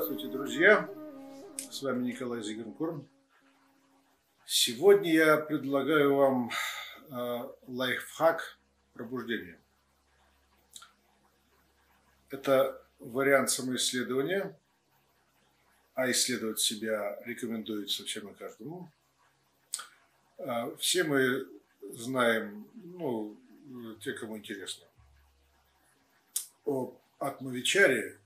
Здравствуйте, друзья! С вами Николай Зиганкорн. Сегодня я предлагаю вам э, лайфхак пробуждения. Это вариант самоисследования, а исследовать себя рекомендуется всем и каждому. Э, все мы знаем, ну, те, кому интересно, о Атмавичаре,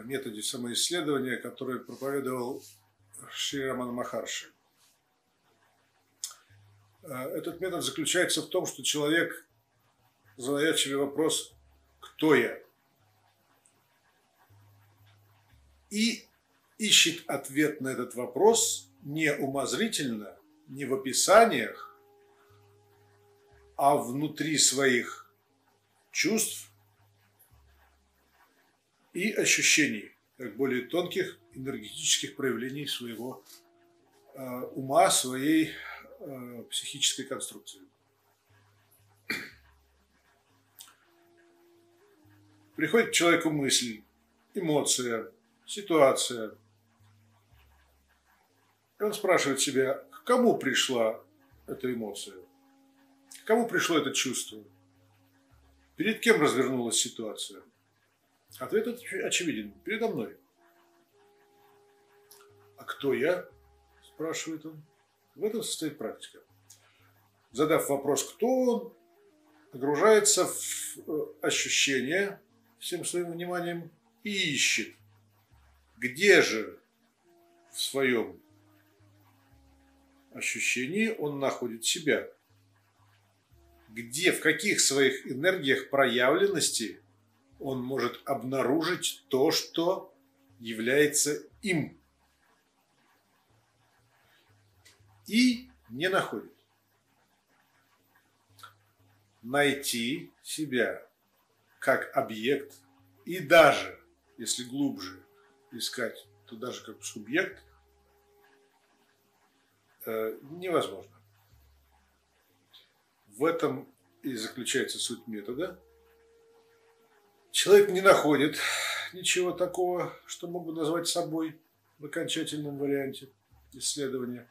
методе самоисследования, который проповедовал Шри Раман Махарши. Э, этот метод заключается в том, что человек задает себе вопрос «Кто я?» и ищет ответ на этот вопрос не умозрительно, не в описаниях, а внутри своих чувств и ощущений, как более тонких энергетических проявлений своего э, ума, своей э, психической конструкции. Приходит к человеку мысль, эмоция, ситуация. И он спрашивает себя, к кому пришла эта эмоция? К кому пришло это чувство? Перед кем развернулась ситуация? Ответ очевиден. Передо мной. А кто я? Спрашивает он. В этом состоит практика. Задав вопрос, кто он, погружается в э, ощущение всем своим вниманием и ищет, где же в своем ощущении он находит себя. Где, в каких своих энергиях проявленности он может обнаружить то, что является им. И не находит. Найти себя как объект и даже, если глубже искать, то даже как субъект э, невозможно. В этом и заключается суть метода – Человек не находит ничего такого, что мог бы назвать собой в окончательном варианте исследования.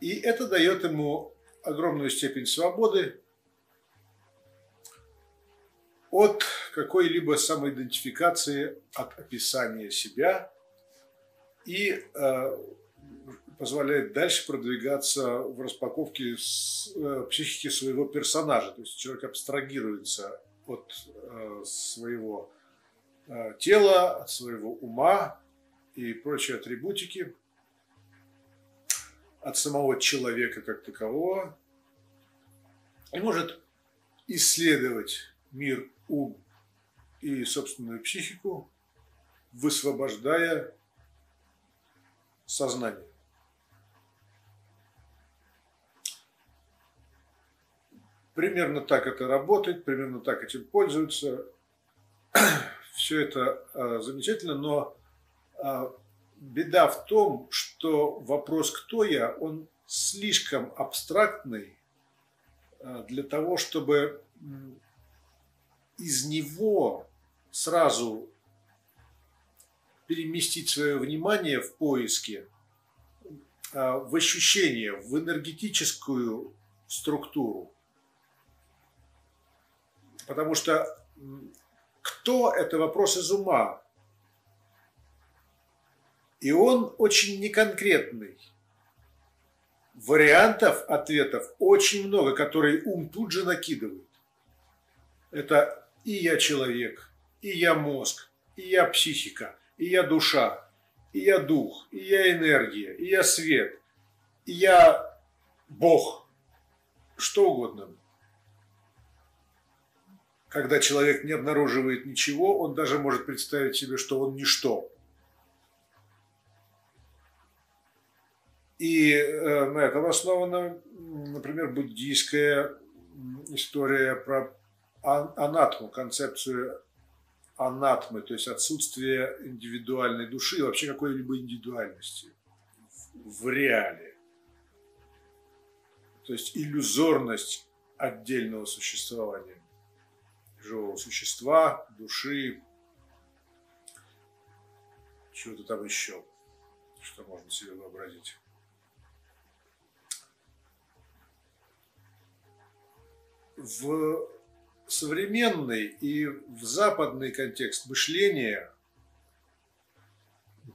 И это дает ему огромную степень свободы от какой-либо самоидентификации, от описания себя и э, позволяет дальше продвигаться в распаковке э, психики своего персонажа. То есть человек абстрагируется от э, своего э, тела, от своего ума и прочие атрибутики, от самого человека как такового, и может исследовать мир, ум и собственную психику, высвобождая сознание. Примерно так это работает, примерно так этим пользуются. Все это э, замечательно, но э, беда в том, что вопрос «кто я?» он слишком абстрактный э, для того, чтобы из него сразу переместить свое внимание в поиске в ощущение, в энергетическую структуру. Потому что кто – это вопрос из ума. И он очень неконкретный. Вариантов ответов очень много, которые ум тут же накидывает. Это и я человек, и я мозг, и я психика, и я душа, и я дух, и я энергия, и я свет, и я Бог, что угодно когда человек не обнаруживает ничего, он даже может представить себе, что он ничто. И э, на этом основана, например, буддийская история про анатму, концепцию анатмы, то есть отсутствие индивидуальной души вообще какой-либо индивидуальности в реале. То есть иллюзорность отдельного существования живого существа, души, чего-то там еще, что можно себе вообразить. В современный и в западный контекст мышления,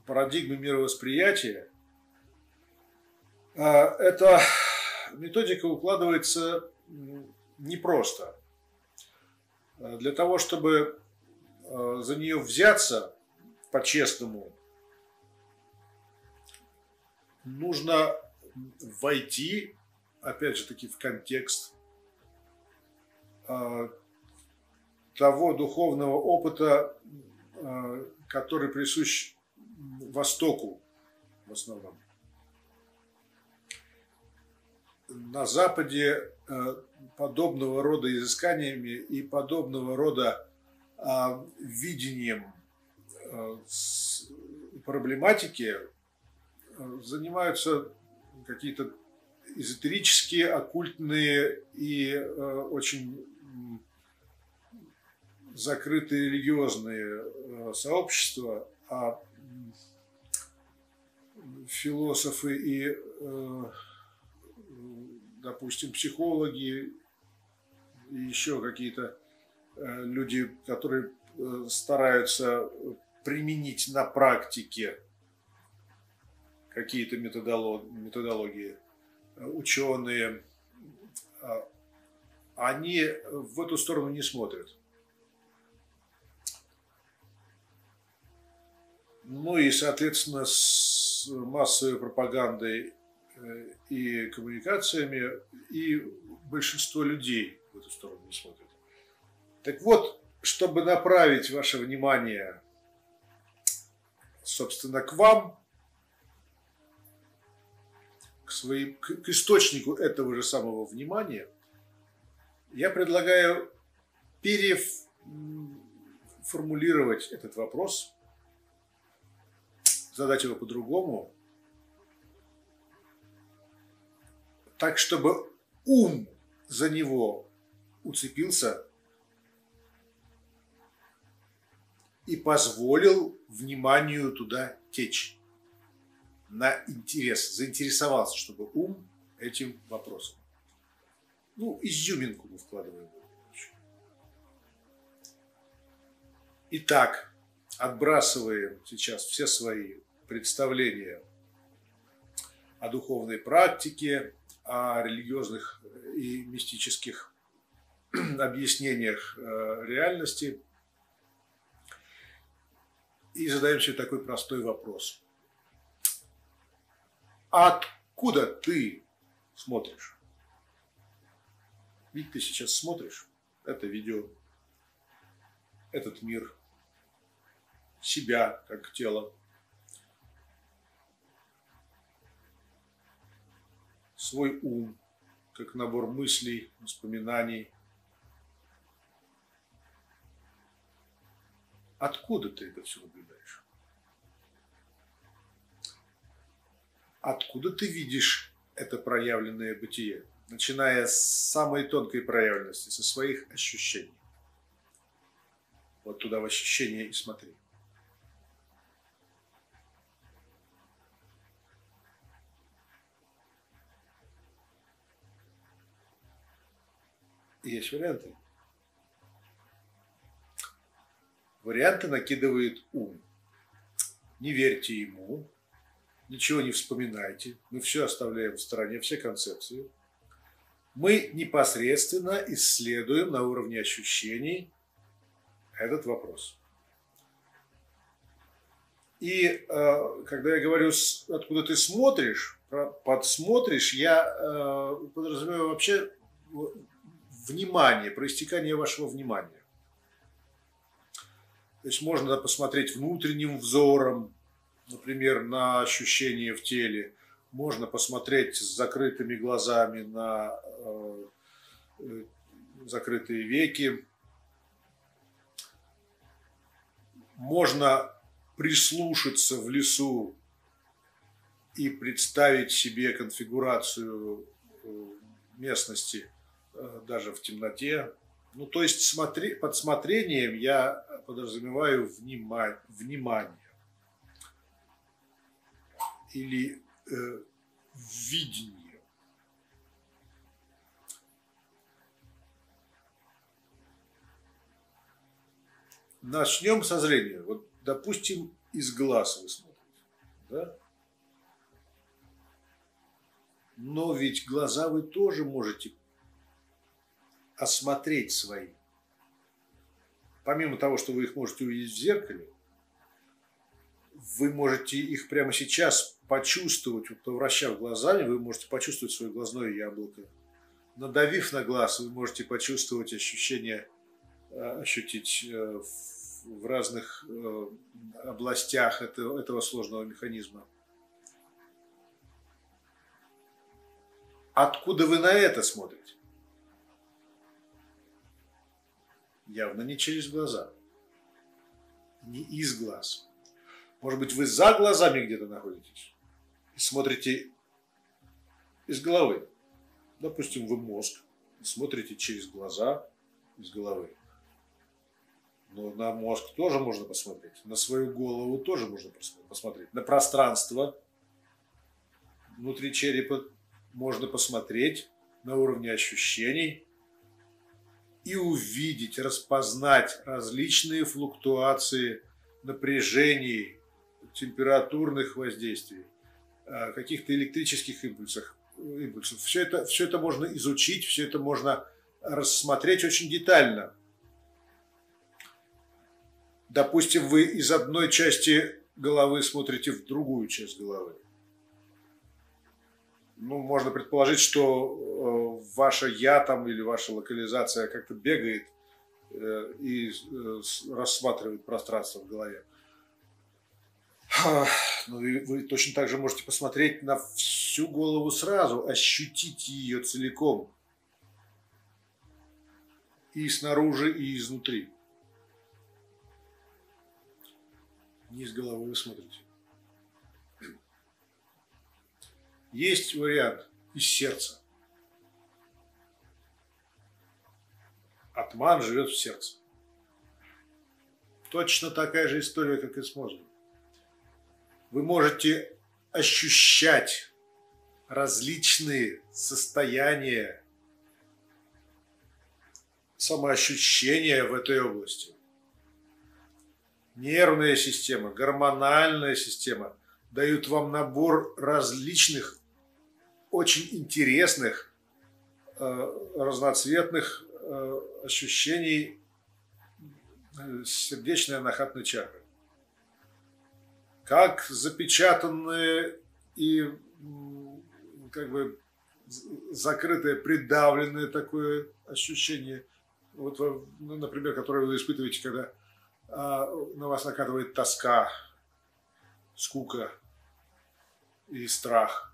парадигмы мировосприятия, а, эта методика укладывается непросто. А, для того, чтобы а, за нее взяться по-честному, нужно войти, опять же таки, в контекст того духовного опыта, который присущ Востоку в основном. На Западе э, подобного рода изысканиями и подобного рода а, видением э, проблематики э, занимаются какие-то эзотерические, оккультные и очень закрытые религиозные сообщества, а философы и допустим, психологи еще какие-то э, люди, которые э, стараются применить на практике какие-то методологии, ученые, а, они в эту сторону не смотрят. Ну и, соответственно, с массовой пропагандой Э, и коммуникациями, и большинство людей в эту сторону не смотрят. Так вот, чтобы направить ваше внимание, собственно, к вам, к, своим, к, к источнику этого же самого внимания, я предлагаю переформулировать этот вопрос, задать его по-другому – так, чтобы ум за него уцепился и позволил вниманию туда течь на интерес, заинтересовался, чтобы ум этим вопросом. Ну, изюминку мы вкладываем. Итак, отбрасываем сейчас все свои представления о духовной практике, о религиозных и мистических объяснениях э, реальности и задаем себе такой простой вопрос. Откуда ты смотришь? Ведь ты сейчас смотришь это видео, этот мир, себя как тело, свой ум, как набор мыслей, воспоминаний. Откуда ты это все наблюдаешь? Откуда ты видишь это проявленное бытие, начиная с самой тонкой проявленности, со своих ощущений? Вот туда в ощущения и смотри. Есть варианты. Варианты накидывает ум. Не верьте ему, ничего не вспоминайте, мы все оставляем в стороне, все концепции. Мы непосредственно исследуем на уровне ощущений этот вопрос. И э, когда я говорю, откуда ты смотришь, подсмотришь, я э, подразумеваю вообще внимание, проистекание вашего внимания. То есть можно посмотреть внутренним взором, например, на ощущения в теле. Можно посмотреть с закрытыми глазами на э, закрытые веки. Можно прислушаться в лесу и представить себе конфигурацию э, местности даже в темноте. Ну, то есть смотри, под смотрением я подразумеваю внима, внимание. или э, видению. Начнем со зрения. Вот, допустим, из глаз вы смотрите. Да? Но ведь глаза вы тоже можете осмотреть свои. Помимо того, что вы их можете увидеть в зеркале, вы можете их прямо сейчас почувствовать, вот повращав глазами, вы можете почувствовать свое глазное яблоко. Надавив на глаз, вы можете почувствовать ощущение, э, ощутить э, в разных э, областях этого, этого сложного механизма. Откуда вы на это смотрите? Явно не через глаза, не из глаз. Может быть, вы за глазами где-то находитесь и смотрите из головы. Допустим, вы мозг, смотрите через глаза из головы. Но на мозг тоже можно посмотреть, на свою голову тоже можно посмотреть, на пространство внутри черепа можно посмотреть на уровне ощущений и увидеть, распознать различные флуктуации напряжений, температурных воздействий, э, каких-то электрических импульсов. импульсов. Все, это, все это можно изучить, все это можно рассмотреть очень детально. Допустим, вы из одной части головы смотрите в другую часть головы. Ну, можно предположить, что э, ваша я там или ваша локализация как-то бегает э, и рассматривает пространство в голове. Ну, и вы точно так же можете посмотреть на всю голову сразу, ощутить ее целиком. И снаружи, и изнутри. Низ головы вы смотрите. Есть вариант из сердца. Атман живет в сердце. Точно такая же история, как и с мозгом вы можете ощущать различные состояния, самоощущения в этой области. Нервная система, гормональная система дают вам набор различных, очень интересных, э, разноцветных э, ощущений э, сердечной анахатной чакры как запечатанное и как бы закрытое, придавленное такое ощущение, вот, ну, например, которое вы испытываете, когда а, на вас накатывает тоска, скука и страх,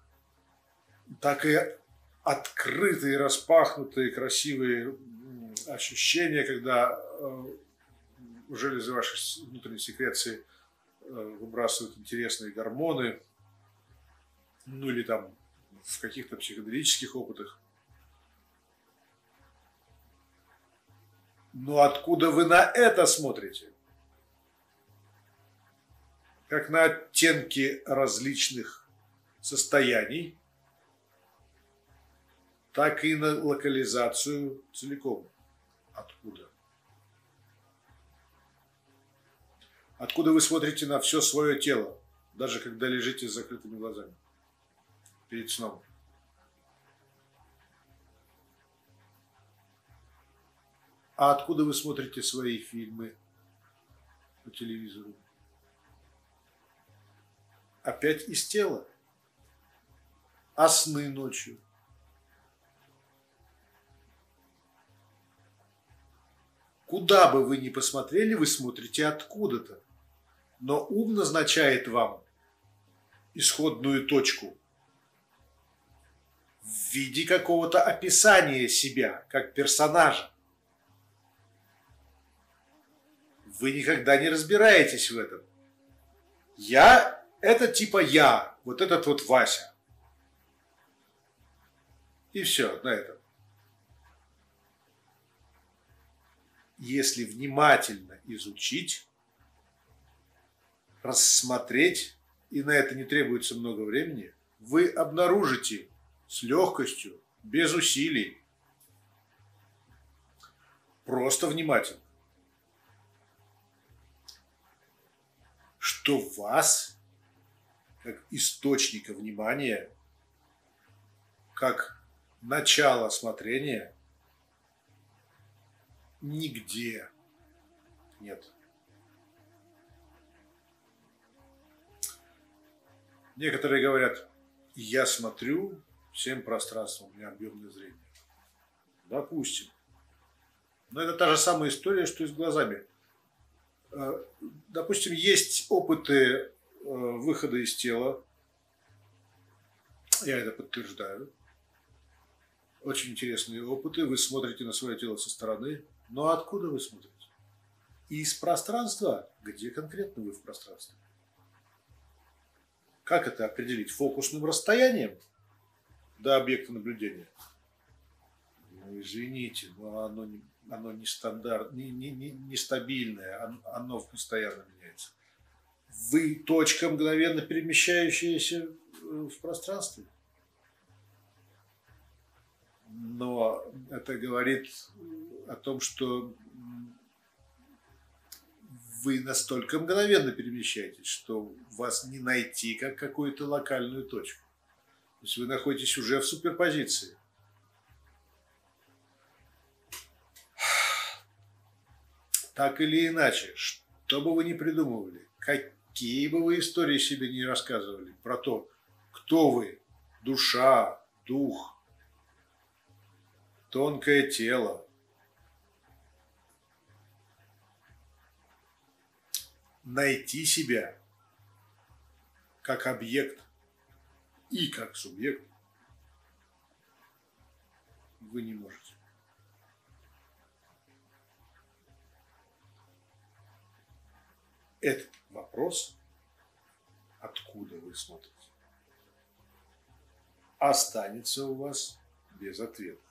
так и открытые, распахнутые, красивые ощущения, когда э, железы вашей внутренней секреции – Э, выбрасывают интересные гормоны, ну или там в каких-то психоделических опытах. Но откуда вы на это смотрите? Как на оттенки различных состояний, так и на локализацию целиком. Откуда? Откуда вы смотрите на все свое тело, даже когда лежите с закрытыми глазами перед сном? А откуда вы смотрите свои фильмы по телевизору? Опять из тела. А сны ночью? Куда бы вы ни посмотрели, вы смотрите откуда-то но ум назначает вам исходную точку в виде какого-то описания себя, как персонажа. Вы никогда не разбираетесь в этом. Я – это типа я, вот этот вот Вася. И все на этом. Если внимательно изучить рассмотреть и на это не требуется много времени, вы обнаружите с легкостью, без усилий, просто внимательно, что вас, как источника внимания, как начало смотрения, нигде нет. Некоторые говорят, я смотрю всем пространством, у меня объемное зрение. Допустим. Но это та же самая история, что и с глазами. Э, допустим, есть опыты э, выхода из тела. Я это подтверждаю. Очень интересные опыты. Вы смотрите на свое тело со стороны. Но откуда вы смотрите? Из пространства. Где конкретно вы в пространстве? Как это определить? Фокусным расстоянием до объекта наблюдения? Ну, извините, но оно оно не стандарт, не, не, не, не стабильное, оно постоянно меняется. Вы точка, мгновенно перемещающаяся в пространстве. Но это говорит о том, что вы настолько мгновенно перемещаетесь, что вас не найти как какую-то локальную точку. То есть вы находитесь уже в суперпозиции. Так или иначе, что бы вы ни придумывали, какие бы вы истории себе не рассказывали про то, кто вы, душа, дух, тонкое тело, найти себя как объект и как субъект вы не можете. Этот вопрос, откуда вы смотрите, останется у вас без ответа.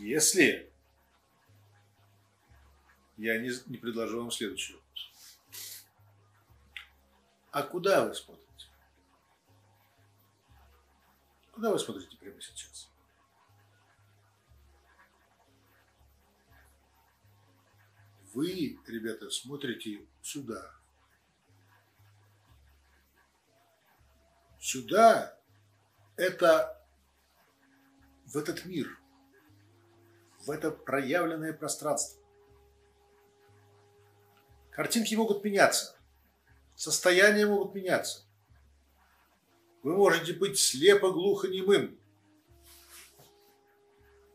Если я не, не предложу вам следующий вопрос. А куда вы смотрите? Куда вы смотрите прямо сейчас? Вы, ребята, смотрите сюда. Сюда – это в этот мир, это проявленное пространство. Картинки могут меняться, состояния могут меняться. Вы можете быть слепо, глухо, немым,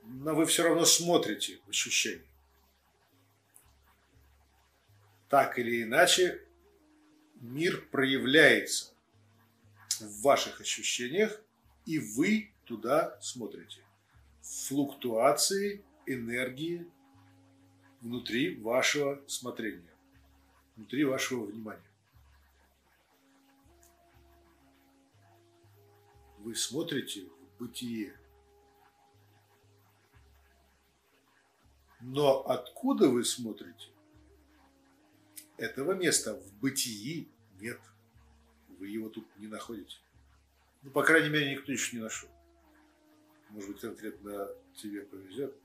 но вы все равно смотрите в ощущения. Так или иначе, мир проявляется в ваших ощущениях, и вы туда смотрите. Флуктуации энергии внутри вашего смотрения внутри вашего внимания. Вы смотрите в бытие. Но откуда вы смотрите? Этого места в бытии нет. Вы его тут не находите. Ну, по крайней мере, никто еще не нашел. Может быть, конкретно тебе повезет.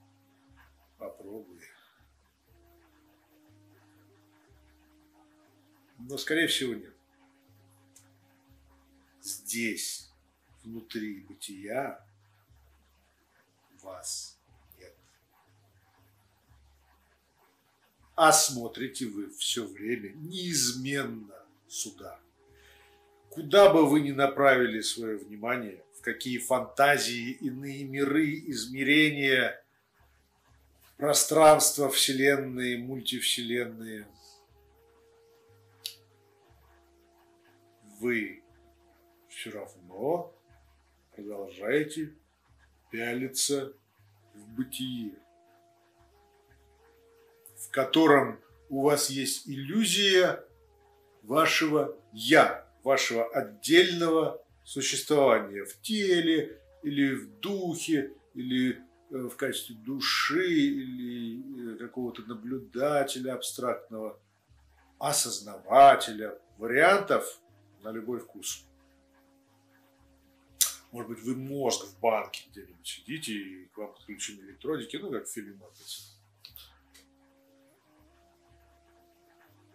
Попробуй. но, скорее всего, нет. Здесь, внутри бытия, вас нет. А смотрите вы все время неизменно сюда. Куда бы вы ни направили свое внимание, в какие фантазии, иные миры, измерения, пространства, вселенные, мультивселенные – вы все равно продолжаете пялиться в бытие, в котором у вас есть иллюзия вашего «я», вашего отдельного существования в теле или в духе, или в качестве души, или э, какого-то наблюдателя абстрактного. осознавателя, вариантов на любой вкус. Может быть, вы мозг в банке где-нибудь сидите, и к вам подключены электроники, ну, как в фильме «Матрица».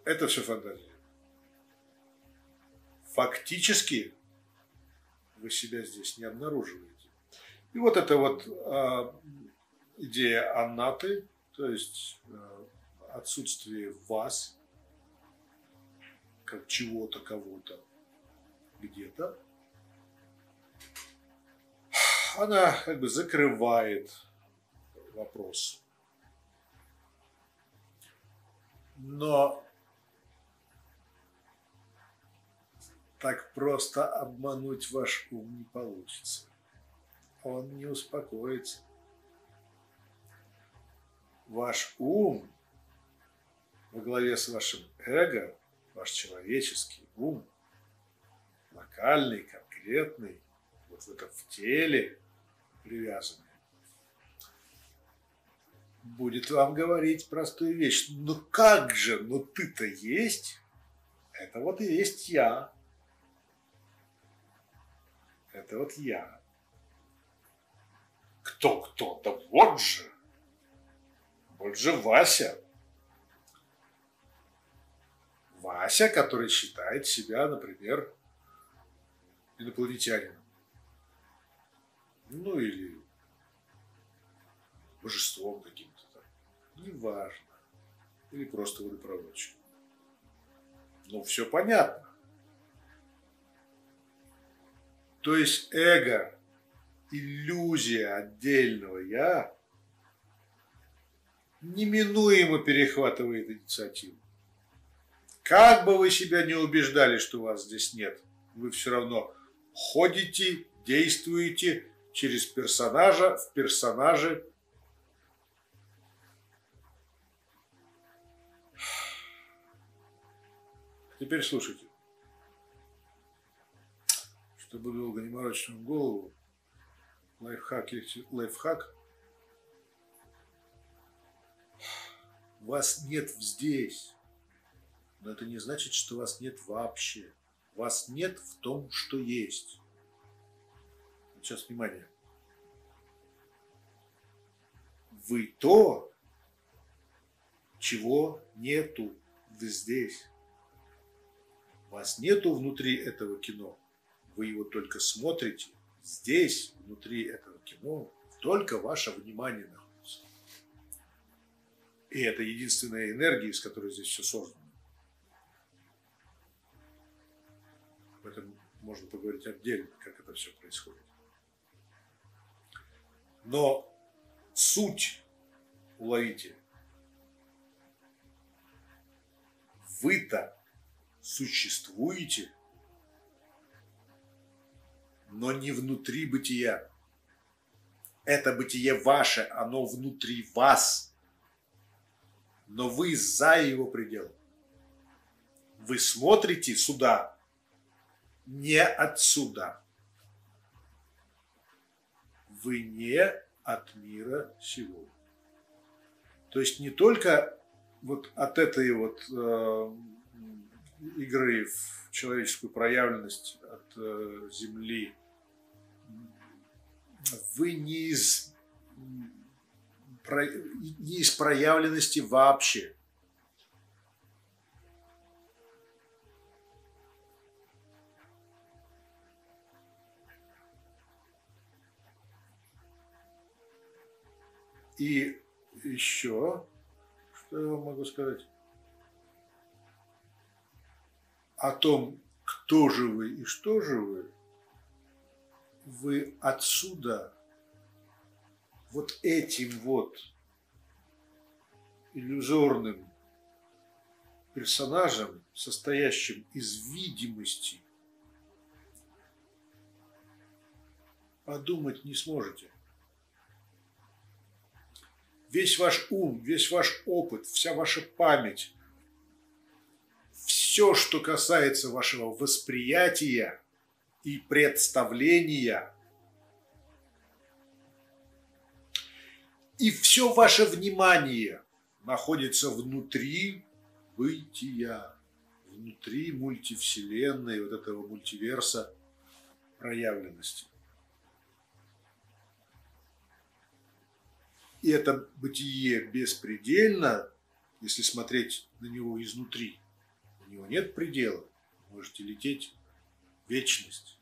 Это все фантазия. Фактически вы себя здесь не обнаруживаете. И вот эта вот э, идея аннаты, то есть э, отсутствие вас, как чего-то, кого-то, где-то, она как бы закрывает вопрос. Но так просто обмануть ваш ум не получится. Он не успокоится. Ваш ум во главе с вашим эго, ваш человеческий ум, локальный, конкретный, вот в этом в теле привязанный, будет вам говорить простую вещь. Ну как же, ну ты-то есть? Это вот и есть я. Это вот я. Кто-кто? Да вот же. Вот же Вася. Вася, который считает себя, например, инопланетянином. Ну или божеством каким-то там. Неважно. Или просто водопроводчик. Ну, все понятно. То есть эго, иллюзия отдельного я, неминуемо перехватывает инициативу. Как бы вы себя не убеждали, что вас здесь нет, вы все равно ходите, действуете через персонажа в персонаже. Теперь слушайте чтобы долго не морочить вам голову, лайфхак лайфхак. Вас нет здесь, но это не значит, что вас нет вообще. Вас нет в том, что есть. Сейчас внимание. Вы то, чего нету. Здесь. Вас нету внутри этого кино вы его только смотрите, здесь, внутри этого кино, только ваше внимание находится. И это единственная энергия, из которой здесь все создано. Об этом можно поговорить отдельно, как это все происходит. Но суть уловите. Вы-то существуете но не внутри бытия. Это бытие ваше, оно внутри вас. Но вы за его пределом. Вы смотрите сюда, не отсюда. Вы не от мира сего. То есть не только вот от этой вот э, игры в человеческую проявленность от э, Земли вы не из, не из проявленности вообще. И еще, что я вам могу сказать? О том, кто же вы и что же вы, вы отсюда вот этим вот иллюзорным персонажем, состоящим из видимости, подумать не сможете. Весь ваш ум, весь ваш опыт, вся ваша память, все, что касается вашего восприятия – и представления. И все ваше внимание находится внутри бытия. внутри мультивселенной, вот этого мультиверса проявленности. И это бытие беспредельно, если смотреть на него изнутри. У него нет предела. Можете лететь вечность.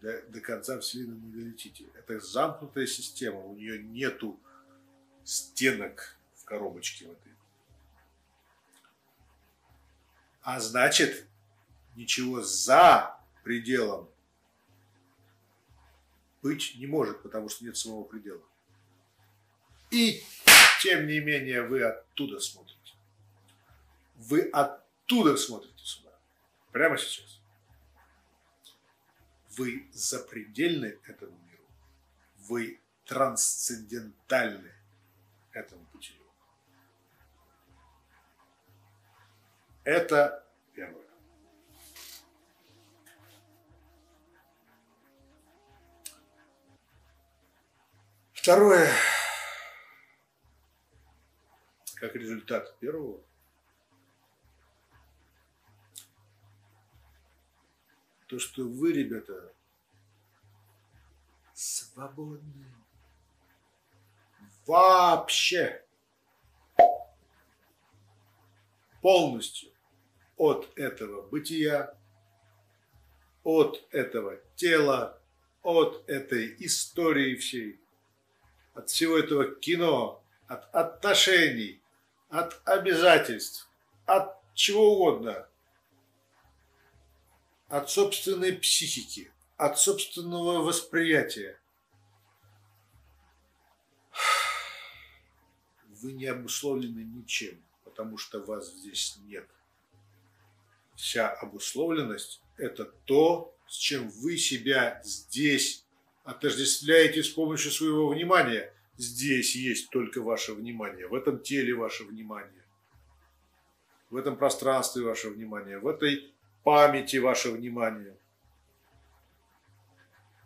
До, до конца Вселенной не долетите. Это замкнутая система. У нее нету стенок в коробочке в этой. А значит, ничего за пределом быть не может, потому что нет самого предела. И, тем не менее, вы оттуда смотрите. Вы оттуда смотрите сюда. Прямо сейчас. Вы запредельны этому миру. Вы трансцендентальны этому пути. Это первое. Второе как результат первого, то, что вы, ребята, свободны. Вообще. Полностью от этого бытия, от этого тела, от этой истории всей, от всего этого кино, от отношений, от обязательств, от чего угодно, от собственной психики, от собственного восприятия. Вы не обусловлены ничем, потому что вас здесь нет. Вся обусловленность – это то, с чем вы себя здесь отождествляете с помощью своего внимания – Здесь есть только ваше внимание, в этом теле ваше внимание, в этом пространстве ваше внимание, в этой памяти ваше внимание.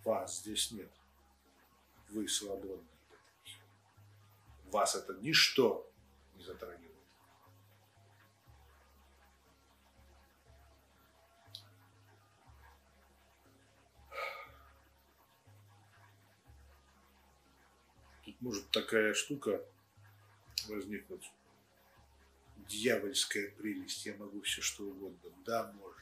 Вас здесь нет. Вы свободны. Вас это ничто не затрагивает. может такая штука возникнуть. Дьявольская прелесть. Я могу все что угодно. Да, можете.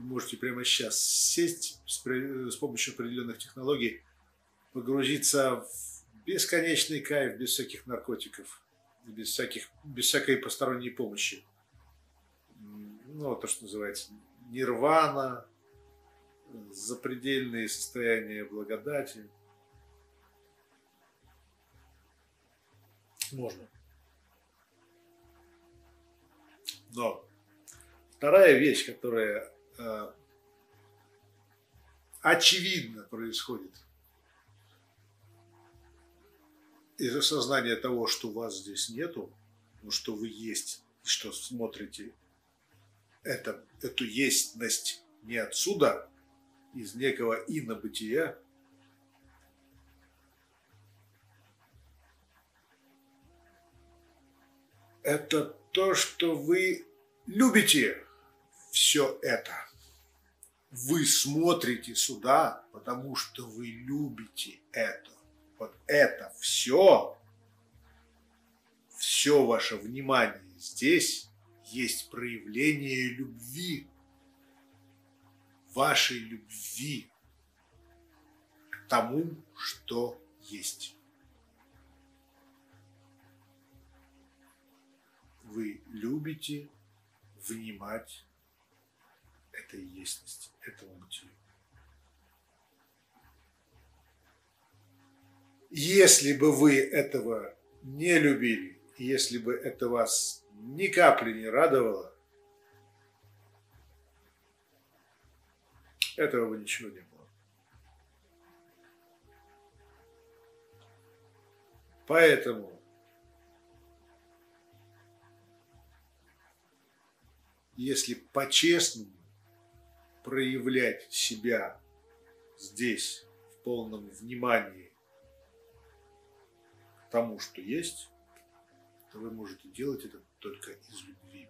Вы можете прямо сейчас сесть с, с помощью определенных технологий, погрузиться в бесконечный кайф без всяких наркотиков, без, всяких, без всякой посторонней помощи. Ну, то, что называется нирвана, запредельные состояния благодати – можно. Но вторая вещь, которая очевидно происходит из осознания того, что вас здесь нету, но что вы есть, что смотрите это, эту естьность не отсюда, из некого инобытия, это то, что вы любите все это. Вы смотрите сюда, потому что вы любите это. Вот это все, все ваше внимание здесь есть проявление любви, вашей любви к тому, что есть. вы любите внимать этой естности, этому бытию. Если бы вы этого не любили, если бы это вас ни капли не радовало, этого бы ничего не было. Поэтому если по-честному проявлять себя здесь в полном внимании к тому, что есть, то вы можете делать это только из любви.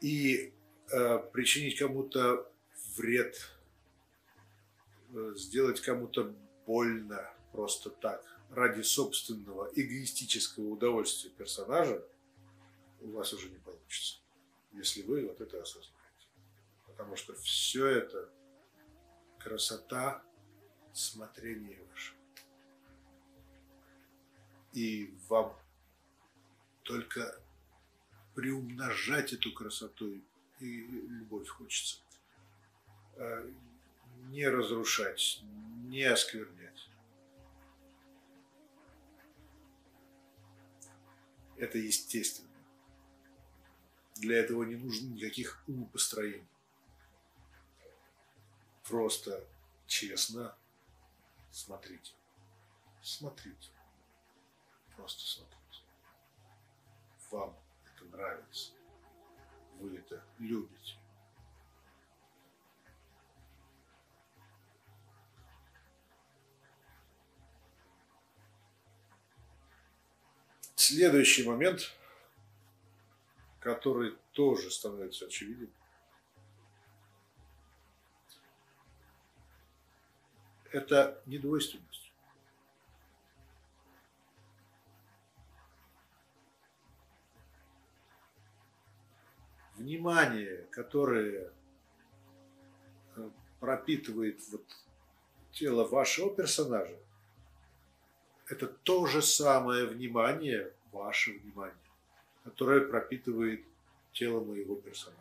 И э, причинить кому-то вред, э, сделать кому-то больно просто так, ради собственного эгоистического удовольствия персонажа, у вас уже не получится если вы вот это осознаете. Потому что все это красота смотрения вашего. И вам только приумножать эту красоту и любовь хочется. Э, не разрушать, не осквернять. Это естественно. Для этого не нужно никаких умопостроений. Просто честно смотрите. Смотрите. Просто смотрите. Вам это нравится. Вы это любите. Следующий момент, который тоже становится очевиден, это недвойственность. Внимание, которое э, пропитывает вот тело вашего персонажа, это то же самое внимание, ваше внимание, которое пропитывает тело моего персонажа.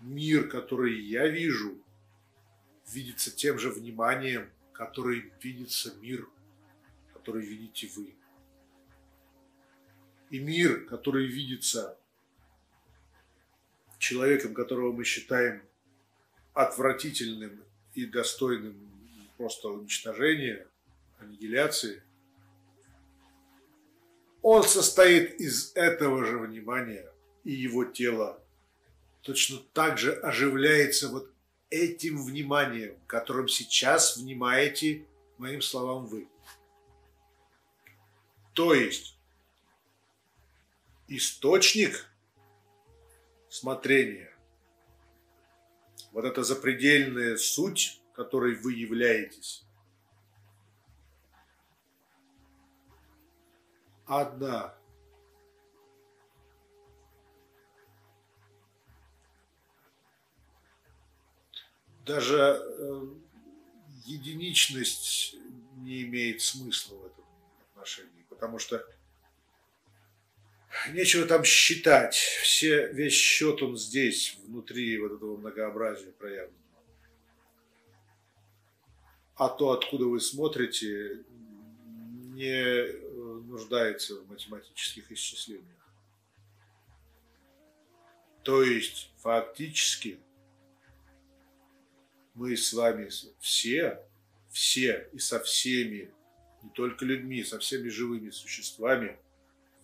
Мир, который я вижу, видится тем же вниманием, который видится мир, который видите вы. И мир, который видится человеком, которого мы считаем отвратительным и достойным просто уничтожения, аннигиляции, он состоит из этого же внимания, и его тело точно так же оживляется вот этим вниманием, которым сейчас внимаете моим словам вы. То есть источник смотрения, вот эта запредельная суть, которой вы являетесь, одна. Даже э, единичность не имеет смысла в этом отношении, потому что нечего там считать. Все, весь счет он здесь, внутри вот этого многообразия проявлен. А то, откуда вы смотрите, не нуждается в математических исчислениях. То есть фактически мы с вами все, все и со всеми, не только людьми, со всеми живыми существами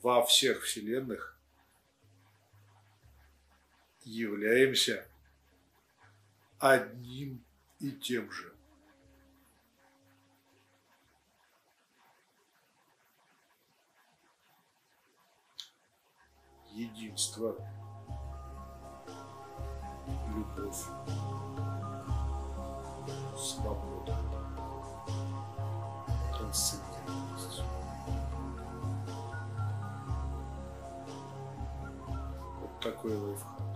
во всех вселенных являемся одним и тем же. Единство, любовь, свобода, трансцендентность. Вот такой лайфхак.